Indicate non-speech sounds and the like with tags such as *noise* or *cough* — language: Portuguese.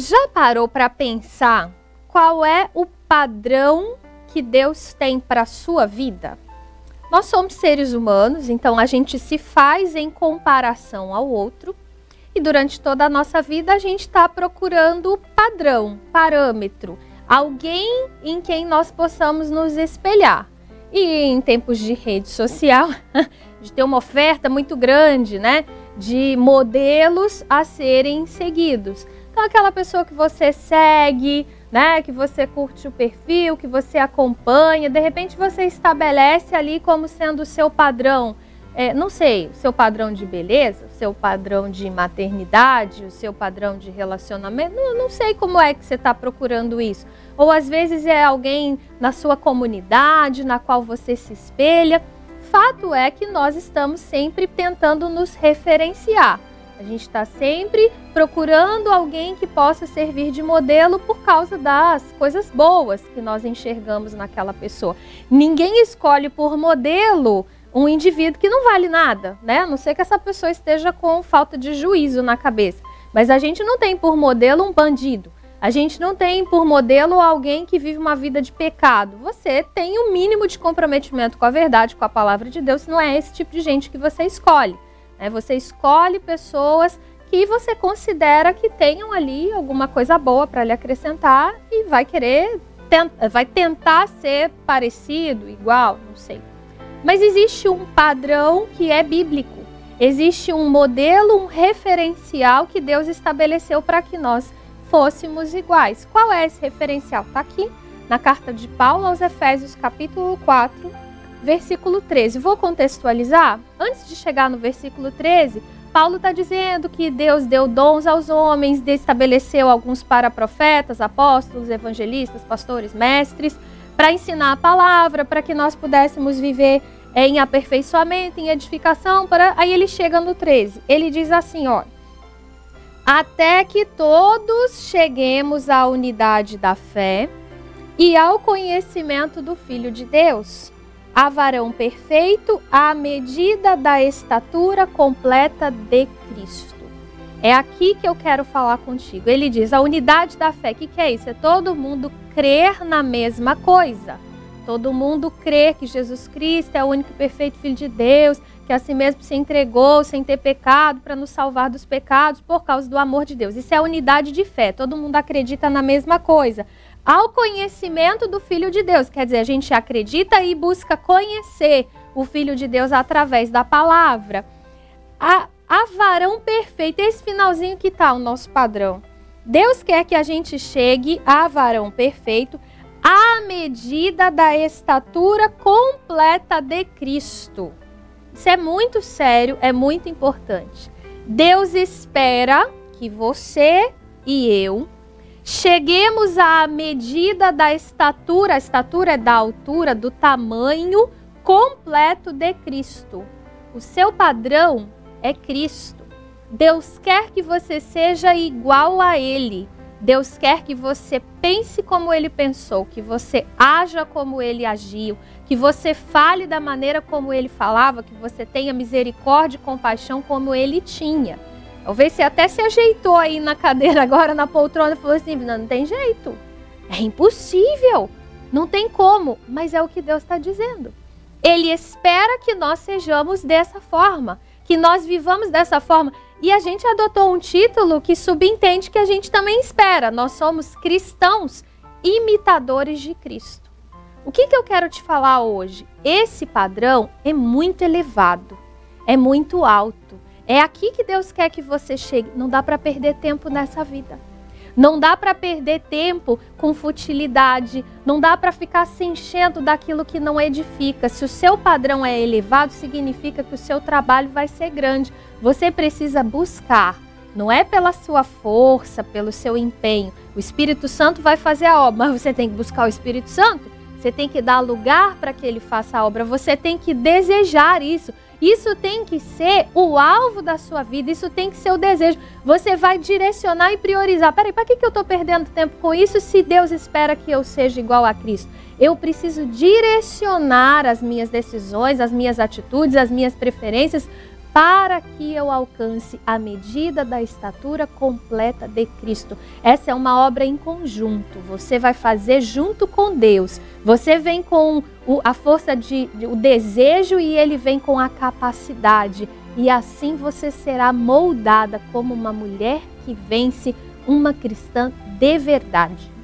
Já parou para pensar qual é o padrão que Deus tem para sua vida? Nós somos seres humanos, então a gente se faz em comparação ao outro. E durante toda a nossa vida a gente está procurando padrão, parâmetro, alguém em quem nós possamos nos espelhar. E em tempos de rede social, *laughs* de ter uma oferta muito grande, né? De modelos a serem seguidos. Então, aquela pessoa que você segue, né? Que você curte o perfil, que você acompanha, de repente você estabelece ali como sendo o seu padrão. É, não sei, o seu padrão de beleza, o seu padrão de maternidade, o seu padrão de relacionamento, não, não sei como é que você está procurando isso. Ou às vezes é alguém na sua comunidade, na qual você se espelha. Fato é que nós estamos sempre tentando nos referenciar. A gente está sempre procurando alguém que possa servir de modelo por causa das coisas boas que nós enxergamos naquela pessoa. Ninguém escolhe por modelo um indivíduo que não vale nada, né? A não ser que essa pessoa esteja com falta de juízo na cabeça. Mas a gente não tem por modelo um bandido. A gente não tem por modelo alguém que vive uma vida de pecado. Você tem um mínimo de comprometimento com a verdade, com a palavra de Deus, não é esse tipo de gente que você escolhe. Né? Você escolhe pessoas que você considera que tenham ali alguma coisa boa para lhe acrescentar e vai querer, vai tentar ser parecido, igual, não sei. Mas existe um padrão que é bíblico. Existe um modelo, um referencial que Deus estabeleceu para que nós fôssemos iguais. Qual é esse referencial? Está aqui na carta de Paulo aos Efésios, capítulo 4, versículo 13. Vou contextualizar? Antes de chegar no versículo 13, Paulo está dizendo que Deus deu dons aos homens, estabeleceu alguns para profetas, apóstolos, evangelistas, pastores, mestres, para ensinar a palavra, para que nós pudéssemos viver em aperfeiçoamento, em edificação. Para... Aí ele chega no 13. Ele diz assim: ó. Até que todos cheguemos à unidade da fé e ao conhecimento do Filho de Deus a varão perfeito à medida da estatura completa de Cristo. É aqui que eu quero falar contigo. Ele diz: a unidade da fé. O que, que é isso? É todo mundo crer na mesma coisa. Todo mundo crer que Jesus Cristo é o único e perfeito Filho de Deus, que a si mesmo se entregou sem ter pecado para nos salvar dos pecados por causa do amor de Deus. Isso é a unidade de fé. Todo mundo acredita na mesma coisa ao conhecimento do Filho de Deus. Quer dizer, a gente acredita e busca conhecer o Filho de Deus através da palavra. A, a varão perfeito, esse finalzinho que está o nosso padrão. Deus quer que a gente chegue a varão perfeito à medida da estatura completa de Cristo. Isso é muito sério, é muito importante. Deus espera que você e eu cheguemos à medida da estatura, a estatura é da altura, do tamanho completo de Cristo. O seu padrão é Cristo. Deus quer que você seja igual a Ele. Deus quer que você pense como Ele pensou, que você haja como Ele agiu, que você fale da maneira como Ele falava, que você tenha misericórdia e compaixão como Ele tinha. Talvez você até se ajeitou aí na cadeira *laughs* agora, na poltrona, e falou assim: não, não tem jeito. É impossível. Não tem como. Mas é o que Deus está dizendo. Ele espera que nós sejamos dessa forma, que nós vivamos dessa forma. E a gente adotou um título que subentende que a gente também espera. Nós somos cristãos imitadores de Cristo. O que, que eu quero te falar hoje? Esse padrão é muito elevado, é muito alto. É aqui que Deus quer que você chegue. Não dá para perder tempo nessa vida. Não dá para perder tempo com futilidade. Não dá para ficar se enchendo daquilo que não edifica. Se o seu padrão é elevado, significa que o seu trabalho vai ser grande. Você precisa buscar. Não é pela sua força, pelo seu empenho. O Espírito Santo vai fazer a obra, mas você tem que buscar o Espírito Santo. Você tem que dar lugar para que ele faça a obra. Você tem que desejar isso. Isso tem que ser o alvo da sua vida, isso tem que ser o desejo. Você vai direcionar e priorizar. Peraí, para que, que eu estou perdendo tempo com isso se Deus espera que eu seja igual a Cristo? Eu preciso direcionar as minhas decisões, as minhas atitudes, as minhas preferências para que eu alcance a medida da estatura completa de Cristo. Essa é uma obra em conjunto. Você vai fazer junto com Deus. Você vem com o, a força de, o desejo e ele vem com a capacidade. E assim você será moldada como uma mulher que vence, uma cristã de verdade.